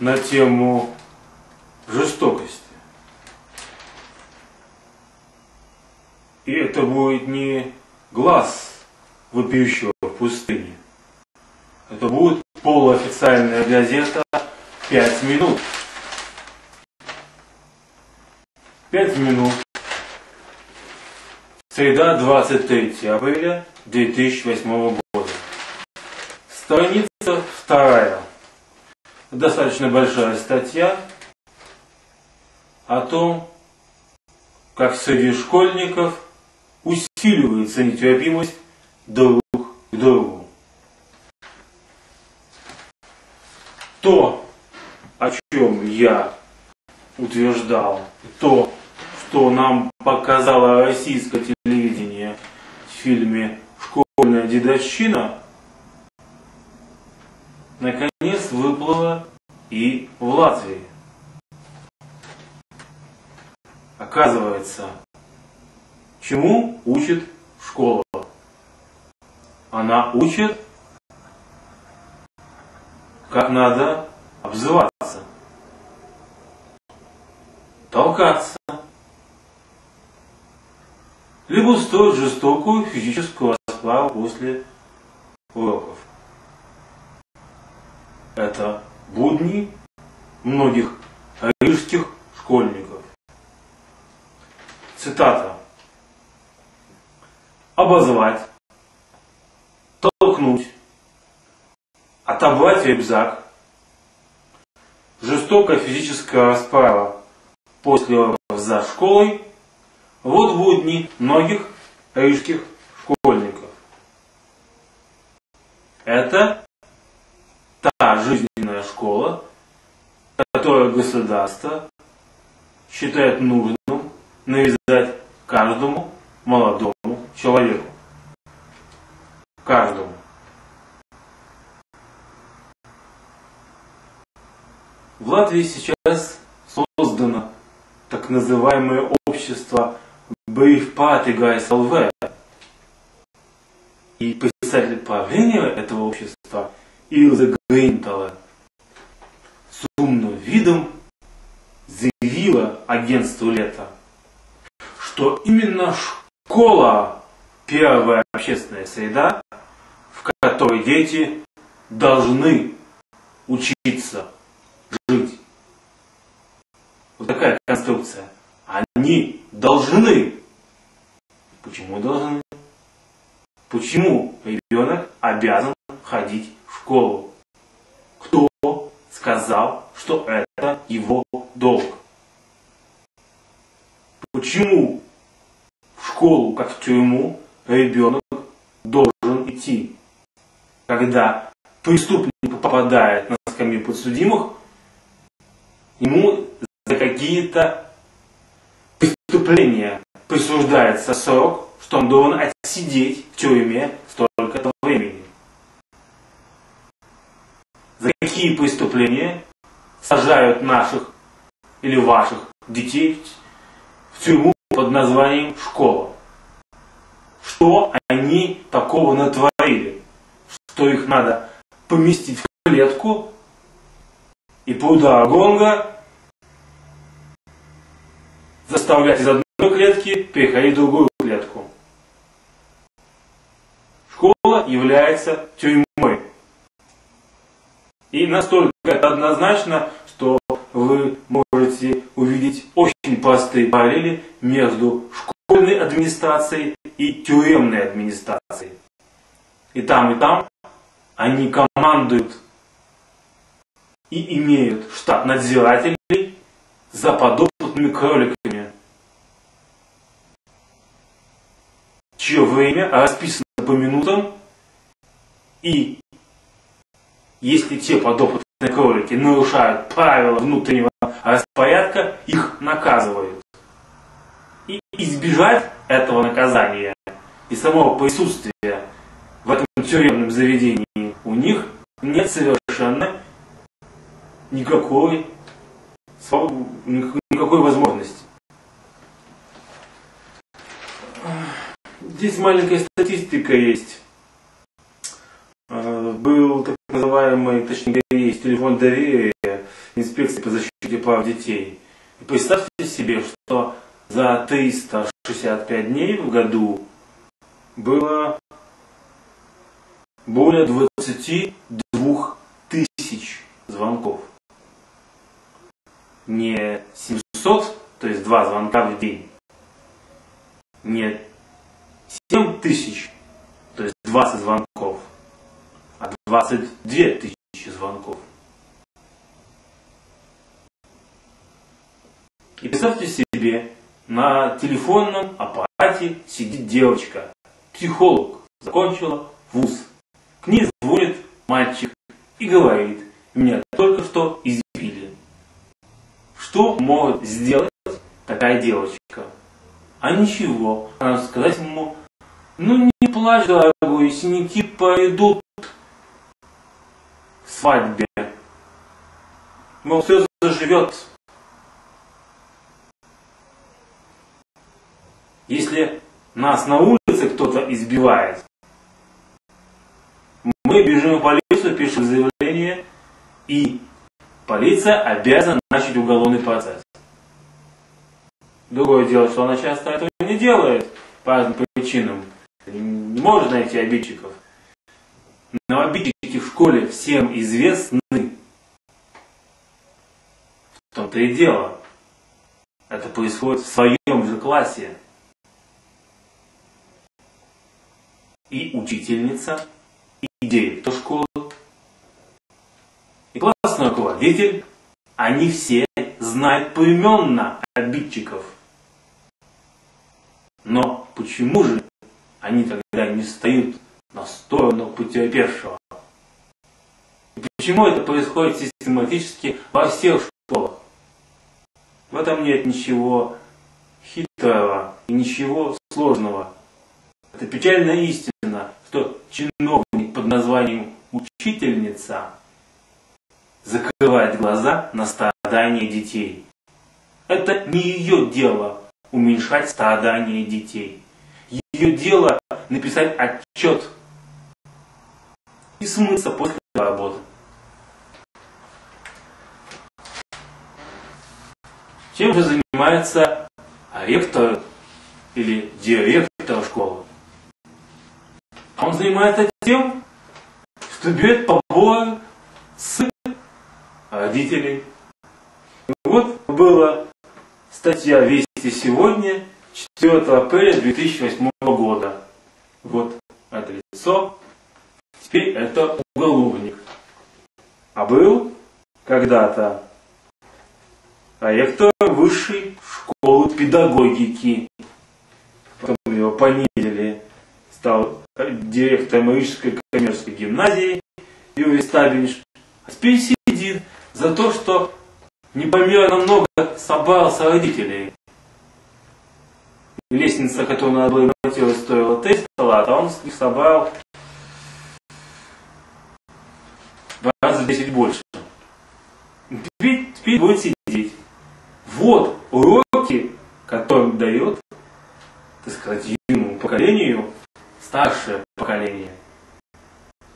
на тему жестокости. И это будет не глаз вопиющего в пустыне. Это будет полуофициальная газета «Пять минут». Пять минут. Среда, 23 апреля 2008 года. Страница вторая. Достаточно большая статья о том, как среди школьников усиливается нетерпимость друг к другу. То, о чем я утверждал, то, что нам показало российское телевидение в фильме «Школьная дедовщина», наконец выплыло и в Латвии. Оказывается, чему учит школа? Она учит, как надо обзываться, толкаться, либо устроить жестокую физическую расправу после уроков. Это будни многих рижских школьников. Цитата. Обозвать, толкнуть, отобрать рюкзак, жестокая физическая расправа после уроков за школой – вот будни многих рижских школьников. Это жизненная школа, которую государство считает нужным навязать каждому молодому человеку. Каждому. В Латвии сейчас создано так называемое общество Брифпатига СЛВ. И представитель правления этого общества Илза Гринтала с умным видом заявила агентству Лето, что именно школа – первая общественная среда, в которой дети должны учиться жить. Вот такая конструкция. Они должны. Почему должны? Почему ребенок обязан ходить в школу? Сказал, что это его долг? Почему в школу, как в тюрьму, ребенок должен идти? Когда преступник попадает на скамью подсудимых, ему за какие-то преступления присуждается срок, что он должен отсидеть в тюрьме какие преступления сажают наших или ваших детей в тюрьму под названием школа? Что они такого натворили? Что их надо поместить в клетку и по удару гонга заставлять из одной клетки переходить в другую клетку. Школа является тюрьмой. И настолько это однозначно, что вы можете увидеть очень простые параллели между школьной администрацией и тюремной администрацией. И там, и там они командуют и имеют штат надзирателей за подопытными кроликами. Чье время расписано по минутам, и если те подопытные кролики нарушают правила внутреннего распорядка, их наказывают. И избежать этого наказания и самого присутствия в этом тюремном заведении у них нет совершенно никакой никакой возможности. Здесь маленькая статистика есть. А, был так называемый, точнее есть телефон доверия инспекции по защите прав детей. И представьте себе, что за 365 дней в году было более 22 тысяч звонков. Не 700, то есть два звонка в день. Не 7 тысяч, то есть 20 звонков, 22 тысячи звонков. И представьте себе, на телефонном аппарате сидит девочка, психолог, закончила вуз. К ней звонит мальчик и говорит, меня только что избили. Что может сделать такая девочка? А ничего, она сказать ему, ну не плачь, дорогой, синяки пойдут свадьбе. Мол, все заживет. Если нас на улице кто-то избивает, мы бежим в полицию, пишем заявление, и полиция обязана начать уголовный процесс. Другое дело, что она часто этого не делает по разным причинам. Не может найти обидчиков. Но обидчики в школе всем известны. В том-то и дело. Это происходит в своем же классе. И учительница, и директор школы, и классный руководитель, они все знают поименно обидчиков. Но почему же они тогда не встают на сторону потерпевшего? Почему это происходит систематически во всех школах? В этом нет ничего хитрого и ничего сложного. Это печальная истина, что чиновник под названием учительница закрывает глаза на страдания детей. Это не ее дело уменьшать страдания детей. Ее дело написать отчет и смыться после работы. Чем же занимается ректор или директор школы? Он занимается тем, что берет побои с родителей. Вот была статья «Вести сегодня» 4 апреля 2008 года. Вот это лицо. Теперь это уголовник. А был когда-то ректор высшей школы педагогики. Потом его понизили. Стал директором Рижской коммерческой гимназии Юрий Стабинш. А теперь сидит за то, что непомерно много собрался родителей. Лестница, которую надо было ремонтировать, стоила 300 лат, а он их собрал в раза в 10 больше. Теперь, теперь будет сидеть. Вот уроки, которые дает, так сказать, юному поколению, старшее поколение,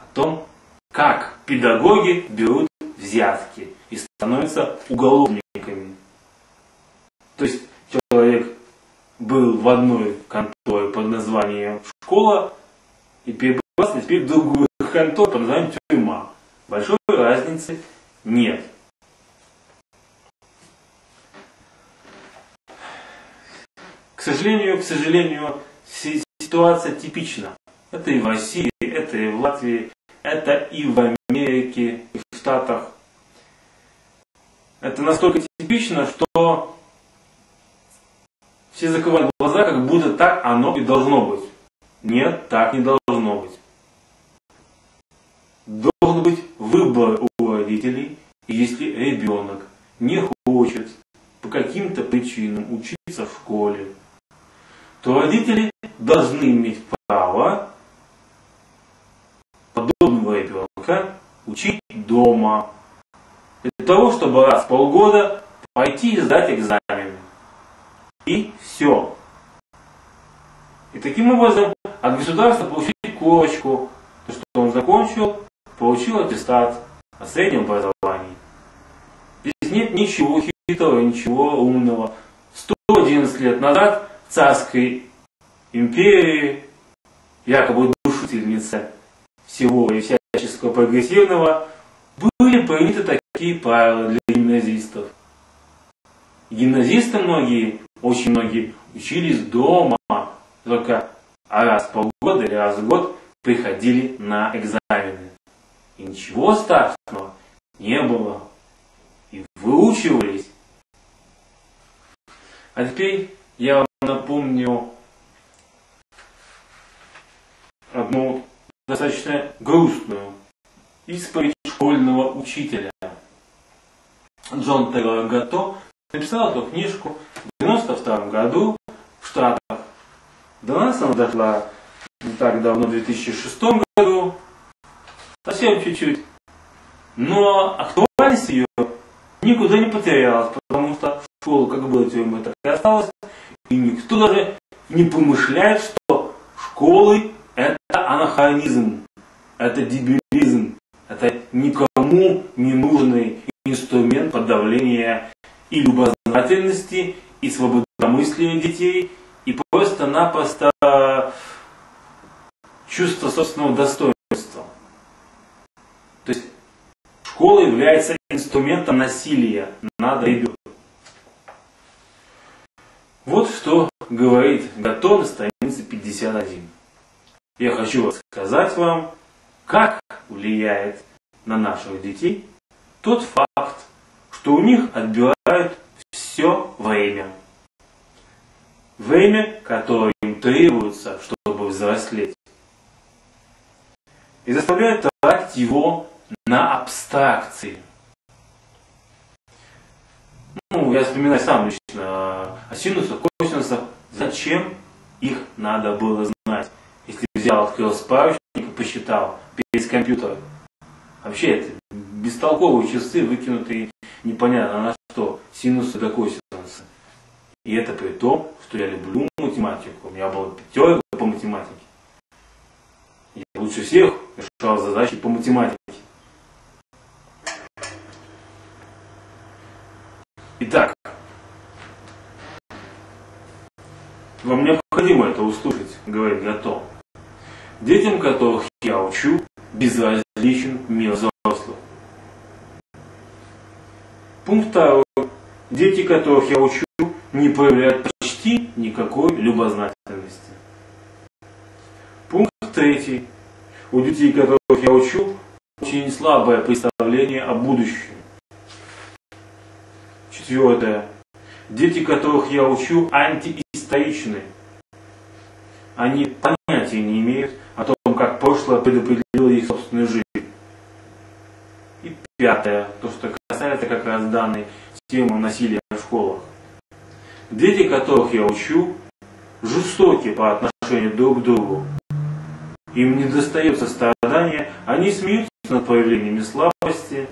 о том, как педагоги берут взятки и становятся уголовниками. То есть человек был в одной конторе под названием школа и перебрался теперь в другую контору под названием тюрьма. Большой разницы нет. К сожалению, к сожалению, ситуация типична. Это и в России, это и в Латвии, это и в Америке, и в Штатах. Это настолько типично, что все закрывают глаза, как будто так оно и должно быть. Нет, так не должно быть. Должен быть выбор у родителей, если ребенок не хочет по каким-то причинам учиться в школе, то родители должны иметь право подобного ребенка учить дома, для того, чтобы раз в полгода пойти и сдать экзамен. И все. И таким образом от государства получить корочку, то, что он закончил, получил аттестат о среднем образовании. нет ничего хитрого, ничего умного. 111 лет назад царской империи, якобы душительница всего и всяческого прогрессивного, были приняты такие правила для гимназистов. Гимназисты многие, очень многие, учились дома, только раз в полгода или раз в год приходили на экзамены. И ничего страшного не было. И выучивались. А теперь я вам напомню одну достаточно грустную исповедь школьного учителя. Джон Тейлор Гато написал эту книжку в 92 году в Штатах. До нас она дошла не так давно, в 2006 году, совсем чуть-чуть. Но актуальность ее никуда не потерялась, потому что школа как была тюрьмой, так и осталась. И никто даже не помышляет, что школы это анахронизм, это дебилизм, это никому не нужный инструмент подавления и любознательности, и свободомыслия детей, и просто-напросто чувство собственного достоинства. То есть школа является инструментом насилия над ребенком. Вот что говорит Гато на странице 51. Я хочу рассказать вам, как влияет на наших детей тот факт, что у них отбирают все время. Время, которое им требуется, чтобы взрослеть. И заставляют тратить его на абстракции. Ну, я вспоминаю сам о синусах, косинусах. Зачем их надо было знать? Если взял, открыл справочник и посчитал перед компьютером. Вообще, это бестолковые часы, выкинутые непонятно на что, синусы да косинусы. И это при том, что я люблю математику. У меня было пятерка по математике. Я лучше всех решал задачи по математике. Итак, вам необходимо это услышать, говорит Гато. Детям, которых я учу, безразличен мир взрослых. Пункт второй. Дети, которых я учу, не проявляют почти никакой любознательности. Пункт третий. У детей, которых я учу, очень слабое представление о будущем. Четвертое. Дети, которых я учу, антиисторичны. Они понятия не имеют о том, как прошлое предопределило их собственную жизнь. И пятое, то, что касается как раз данной темы насилия в школах. Дети, которых я учу, жестоки по отношению друг к другу. Им не достается страдания, они смеются над проявлениями слабости,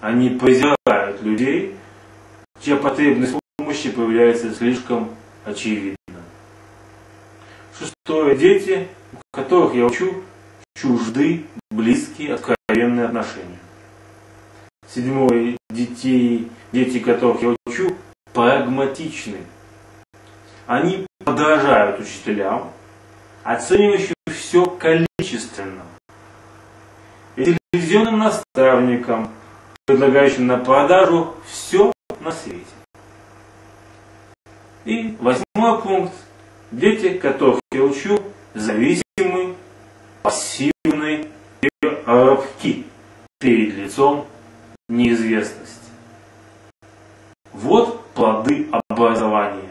они презирают людей, чья потребность помощи появляется слишком очевидно. Шестое. Дети, которых я учу, чужды, близкие, откровенные отношения. Седьмое. Детей, дети, которых я учу, прагматичны. Они подражают учителям, оценивающим все количественно. И телевизионным наставникам, предлагающим на продажу все на свете. И восьмой пункт. Дети, которых я учу, зависимы, пассивны и робки перед лицом неизвестности. Вот плоды образования.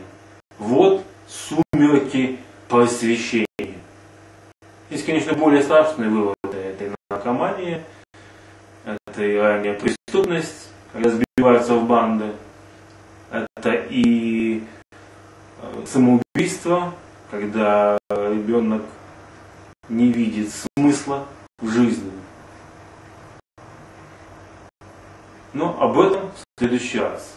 Вот сумерки просвещения. Есть, конечно, более страшные выводы. Это и это и ранняя преступность, когда сбиваются в банды, это и самоубийство, когда ребенок не видит смысла в жизни. Но об этом в следующий раз.